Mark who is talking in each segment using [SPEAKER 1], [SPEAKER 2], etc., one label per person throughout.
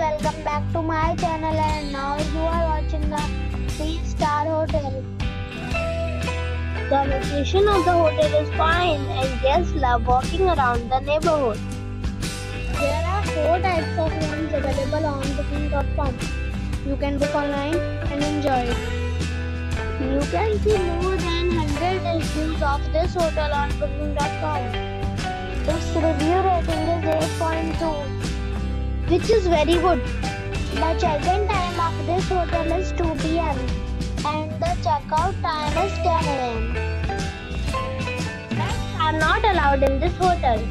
[SPEAKER 1] welcome back to my channel and now you are watching the 3 star hotel. The location of the hotel is fine and guests love walking around the neighborhood. There are 4 types of rooms available on booking.com. You can book online and enjoy it. You can see more than 100 reviews of this hotel on booking.com. Its review rating is 8.2 which is very good. The check-in time of this hotel is 2 p.m. and the check-out time is 10 a.m. Pets are not allowed in this hotel.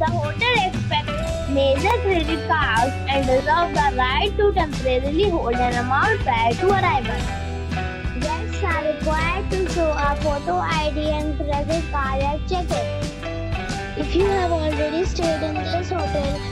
[SPEAKER 1] The hotel expects major credit cards and reserves the right to temporarily hold an amount prior to arrival. Guests are required to show a photo ID and credit card at check-in. If you have already stayed in this hotel,